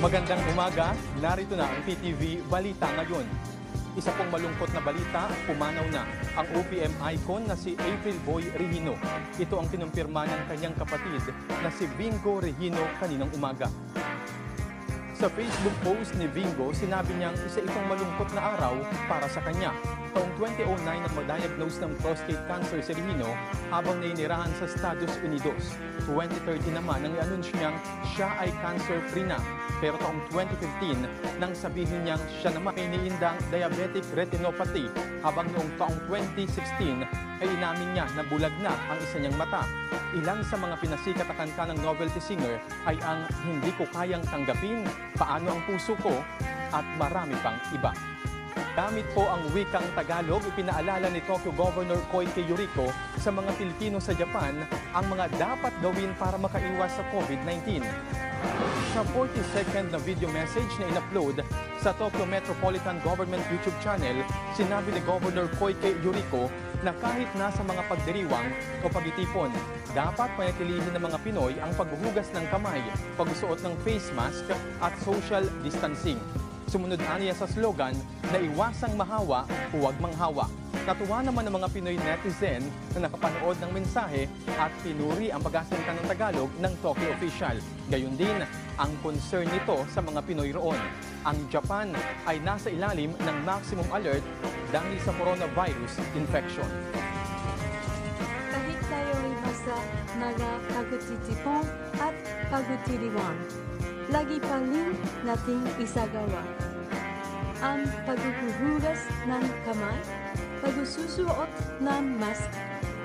Magandang umaga, narito na ang PTV Balita ngayon. Isa pong malungkot na balita, pumanaw na ang OPM icon na si April Boy Regino. Ito ang kinumpirma ng kanyang kapatid na si Bingo Regino kaninang umaga. Sa Facebook post ni Bingo, sinabi niyang isa itong malungkot na araw para sa kanya. Taong 2009 nang ma-diagnose ng prostate cancer si Regino habang nainirahan sa Estados Unidos. 2013 naman nang i-announce niyang siya ay cancer-free na. Pero taong 2015 nang sabihin niyang siya naman ay iniindang diabetic retinopathy habang noong taong 2016 ay inamin niya na bulag na ang isa niyang mata. Ilan sa mga pinasikat na kanta ng novelty singer ay ang Hindi Ko Kayang Tanggapin, Paano Ang Puso Ko, at marami pang iba. Gamit po ang wikang Tagalog, ipinaalala ni Tokyo Governor Koike Yuriko sa mga Pilipino sa Japan ang mga dapat gawin para makaiwas sa COVID-19. Sa 40-second na video message na in-upload sa Tokyo Metropolitan Government YouTube channel, sinabi ni Governor Koike Yuriko na kahit nasa mga pagdiriwang o pagitipon, dapat panatilihin ng mga Pinoy ang paghuhugas ng kamay, pagsuot ng face mask at social distancing. Sumunod aniya sa slogan na iwasang mahawa, huwag manghawa. Natuwa naman ng mga Pinoy netizen na nakapanood ng mensahe at pinuri ang pagkasalita ng Tagalog ng Tokyo official. Gayun din ang concern nito sa mga Pinoy roon. Ang Japan ay nasa ilalim ng maximum alert dahil sa coronavirus infection. Kahit tayo ay nasa mga pagtitipon at pagtiriwan, lagi pa rin nating isagawa. Ang paghuhugas ng kamay, pagsusuot ng mask,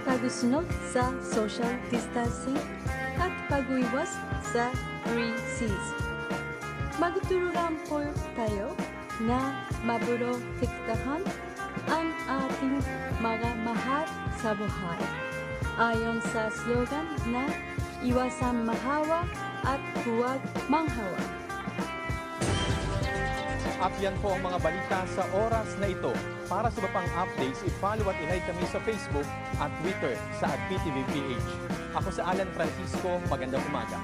pagsunod sa social distancing, at pag-iwas sa 3Cs. Magturuan po tayo na maprotektahan ang ating mga mahal sa buhay. Ayon sa slogan na iwasan mahawa at huwag manghawa. At yan po ang mga balita sa oras na ito. Para sa iba pang updates, i-follow at i-like kami sa Facebook at Twitter sa PTVPH. Ako sa Alan Francisco, magandang umaga.